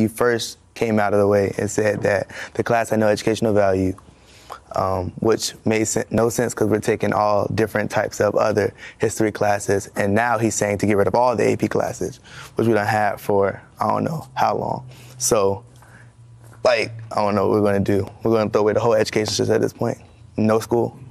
he first came out of the way and said that the class had no educational value, um, which made sen- no sense because we're taking all different types of other history classes. And now he's saying to get rid of all the AP classes, which we don't have for I don't know how long. So, like, I don't know what we're going to do. We're going to throw away the whole education system at this point. No school.